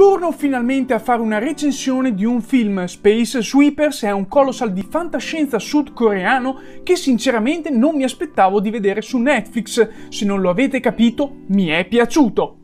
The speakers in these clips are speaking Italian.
Torno finalmente a fare una recensione di un film Space Sweepers, è un colossal di fantascienza sudcoreano che sinceramente non mi aspettavo di vedere su Netflix. Se non lo avete capito, mi è piaciuto.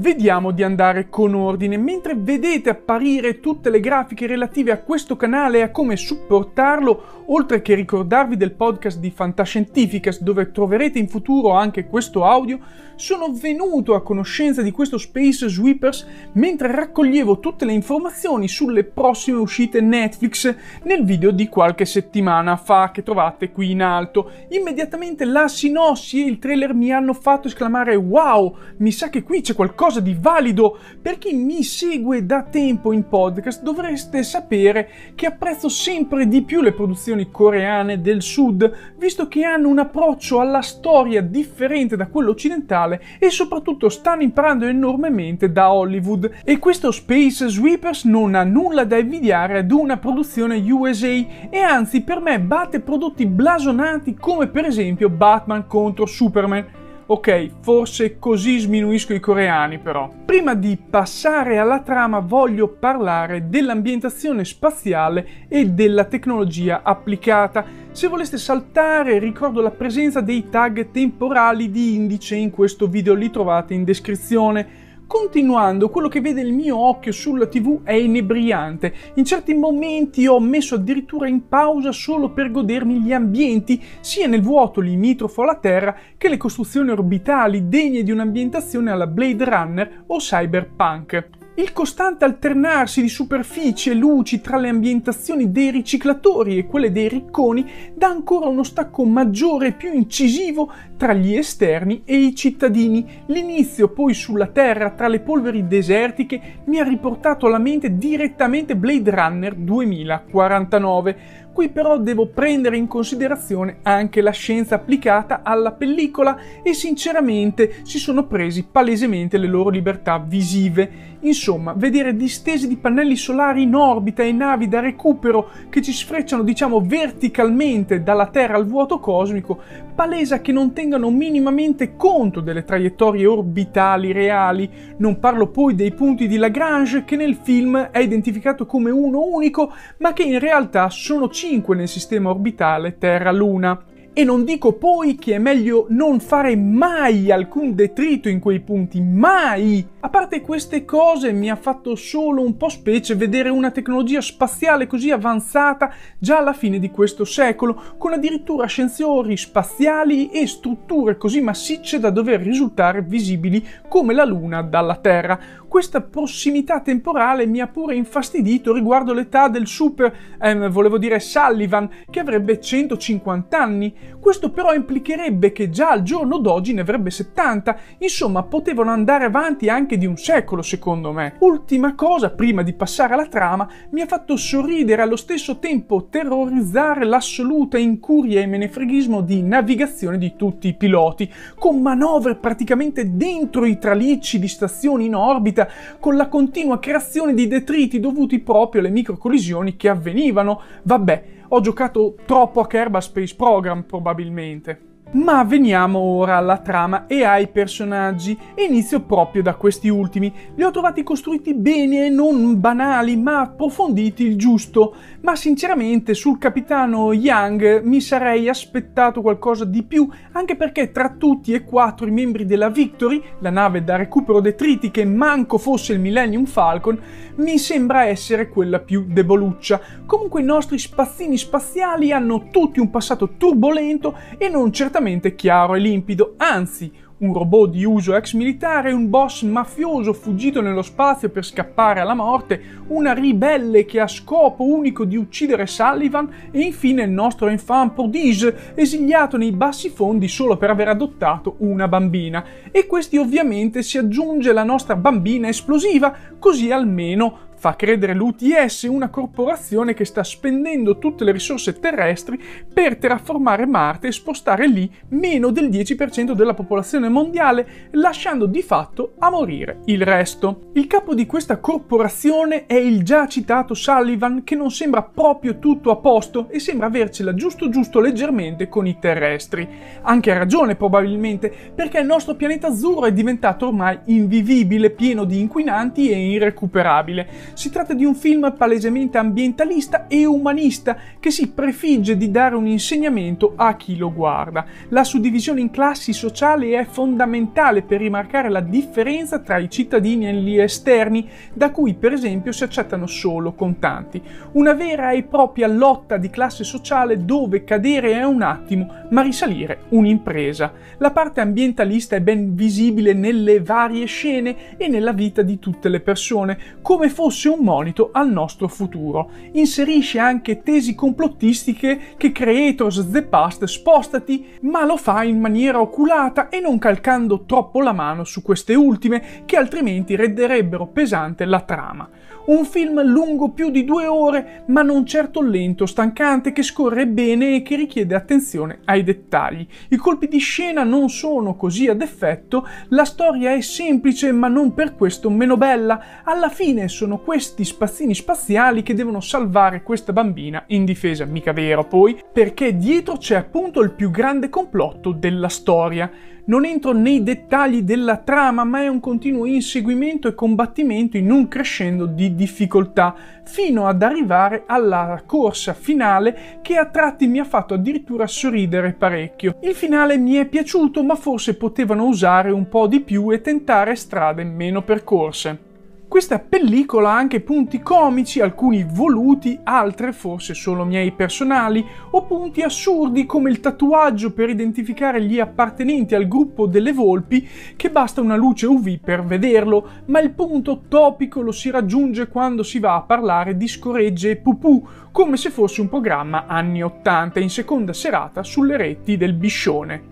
Vediamo di andare con ordine. Mentre vedete apparire tutte le grafiche relative a questo canale e a come supportarlo, oltre che ricordarvi del podcast di Fantascientificas dove troverete in futuro anche questo audio, sono venuto a conoscenza di questo Space Sweepers mentre raccoglievo tutte le informazioni sulle prossime uscite Netflix nel video di qualche settimana fa che trovate qui in alto. Immediatamente la sinossi e il trailer mi hanno fatto esclamare wow, mi sa che qui c'è qualcosa qualcosa di valido. Per chi mi segue da tempo in podcast dovreste sapere che apprezzo sempre di più le produzioni coreane del sud, visto che hanno un approccio alla storia differente da quello occidentale e soprattutto stanno imparando enormemente da Hollywood. E questo Space Sweepers non ha nulla da invidiare ad una produzione USA e anzi per me batte prodotti blasonati come per esempio Batman contro Superman. Ok, forse così sminuisco i coreani però. Prima di passare alla trama voglio parlare dell'ambientazione spaziale e della tecnologia applicata. Se voleste saltare ricordo la presenza dei tag temporali di indice in questo video, li trovate in descrizione. Continuando, quello che vede il mio occhio sulla TV è inebriante. In certi momenti ho messo addirittura in pausa solo per godermi gli ambienti, sia nel vuoto limitrofo alla Terra che le costruzioni orbitali degne di un'ambientazione alla Blade Runner o Cyberpunk. Il costante alternarsi di superfici e luci tra le ambientazioni dei riciclatori e quelle dei ricconi dà ancora uno stacco maggiore e più incisivo tra gli esterni e i cittadini. L'inizio poi sulla Terra tra le polveri desertiche mi ha riportato alla mente direttamente Blade Runner 2049 Qui però devo prendere in considerazione anche la scienza applicata alla pellicola e sinceramente si sono presi palesemente le loro libertà visive. Insomma, vedere distese di pannelli solari in orbita e navi da recupero che ci sfrecciano diciamo verticalmente dalla Terra al vuoto cosmico palesa che non tengano minimamente conto delle traiettorie orbitali reali. Non parlo poi dei punti di Lagrange che nel film è identificato come uno unico ma che in realtà sono 5 nel sistema orbitale Terra-Luna. E non dico poi che è meglio non fare mai alcun detrito in quei punti, mai! A parte queste cose mi ha fatto solo un po' specie vedere una tecnologia spaziale così avanzata già alla fine di questo secolo, con addirittura ascensori spaziali e strutture così massicce da dover risultare visibili come la Luna dalla Terra. Questa prossimità temporale mi ha pure infastidito riguardo l'età del super, eh, volevo dire Sullivan, che avrebbe 150 anni. Questo però implicherebbe che già al giorno d'oggi ne avrebbe 70, insomma potevano andare avanti anche di un secolo secondo me. Ultima cosa, prima di passare alla trama, mi ha fatto sorridere allo stesso tempo terrorizzare l'assoluta incuria e menefreghismo di navigazione di tutti i piloti, con manovre praticamente dentro i tralicci di stazioni in orbita con la continua creazione di detriti dovuti proprio alle microcollisioni che avvenivano. Vabbè, ho giocato troppo a Kerbal Space Program probabilmente. Ma veniamo ora alla trama e ai personaggi inizio proprio da questi ultimi. Li ho trovati costruiti bene e non banali, ma approfonditi il giusto. Ma sinceramente sul capitano Young mi sarei aspettato qualcosa di più, anche perché tra tutti e quattro i membri della Victory, la nave da recupero detriti che manco fosse il Millennium Falcon, mi sembra essere quella più deboluccia. Comunque i nostri spazzini spaziali hanno tutti un passato turbolento e non certamente completamente chiaro e limpido, anzi, un robot di uso ex militare, un boss mafioso fuggito nello spazio per scappare alla morte, una ribelle che ha scopo unico di uccidere Sullivan e infine il nostro enfant prodige, esiliato nei bassi fondi solo per aver adottato una bambina. E questi ovviamente si aggiunge la nostra bambina esplosiva, così almeno fa credere l'UTS una corporazione che sta spendendo tutte le risorse terrestri per terraformare Marte e spostare lì meno del 10% della popolazione mondiale, lasciando di fatto a morire il resto. Il capo di questa corporazione è il già citato Sullivan, che non sembra proprio tutto a posto e sembra avercela giusto giusto leggermente con i terrestri. Anche a ragione probabilmente, perché il nostro pianeta azzurro è diventato ormai invivibile, pieno di inquinanti e irrecuperabile. Si tratta di un film palesemente ambientalista e umanista che si prefigge di dare un insegnamento a chi lo guarda. La suddivisione in classi sociali è fondamentale per rimarcare la differenza tra i cittadini e gli esterni, da cui per esempio si accettano solo contanti. Una vera e propria lotta di classe sociale dove cadere è un attimo, ma risalire un'impresa. La parte ambientalista è ben visibile nelle varie scene e nella vita di tutte le persone, come fosse un monito al nostro futuro. Inserisce anche tesi complottistiche che Creators The Past spostati, ma lo fa in maniera oculata e non calcando troppo la mano su queste ultime, che altrimenti renderebbero pesante la trama. Un film lungo più di due ore, ma non certo lento, stancante, che scorre bene e che richiede attenzione ai dettagli. I colpi di scena non sono così ad effetto, la storia è semplice ma non per questo meno bella. Alla fine sono questi spazzini spaziali che devono salvare questa bambina in difesa, mica vero poi, perché dietro c'è appunto il più grande complotto della storia. Non entro nei dettagli della trama, ma è un continuo inseguimento e combattimento in un crescendo di difficoltà, fino ad arrivare alla corsa finale che a tratti mi ha fatto addirittura sorridere parecchio. Il finale mi è piaciuto, ma forse potevano usare un po' di più e tentare strade meno percorse. Questa pellicola ha anche punti comici, alcuni voluti, altre forse solo miei personali, o punti assurdi come il tatuaggio per identificare gli appartenenti al gruppo delle volpi, che basta una luce UV per vederlo, ma il punto topico lo si raggiunge quando si va a parlare di scoregge e pupù, come se fosse un programma anni 80 in seconda serata sulle reti del Biscione.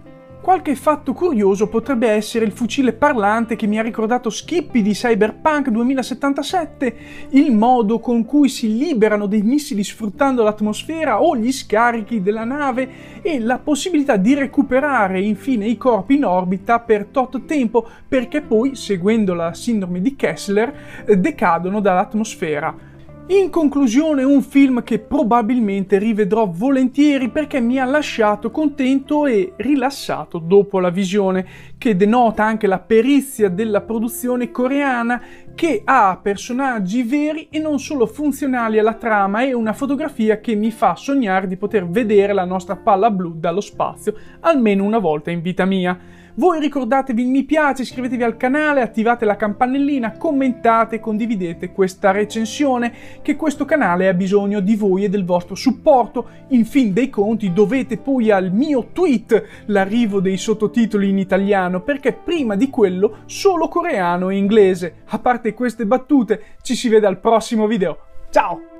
Qualche fatto curioso potrebbe essere il fucile parlante che mi ha ricordato Skippy di Cyberpunk 2077, il modo con cui si liberano dei missili sfruttando l'atmosfera o gli scarichi della nave e la possibilità di recuperare infine i corpi in orbita per tot tempo perché poi, seguendo la sindrome di Kessler, decadono dall'atmosfera. In conclusione, un film che probabilmente rivedrò volentieri perché mi ha lasciato contento e rilassato dopo la visione, che denota anche la perizia della produzione coreana che ha personaggi veri e non solo funzionali alla trama e una fotografia che mi fa sognare di poter vedere la nostra palla blu dallo spazio almeno una volta in vita mia. Voi ricordatevi il mi piace, iscrivetevi al canale, attivate la campanellina, commentate condividete questa recensione che questo canale ha bisogno di voi e del vostro supporto. In fin dei conti dovete poi al mio tweet l'arrivo dei sottotitoli in italiano perché prima di quello solo coreano e inglese. A parte queste battute, ci si vede al prossimo video. Ciao!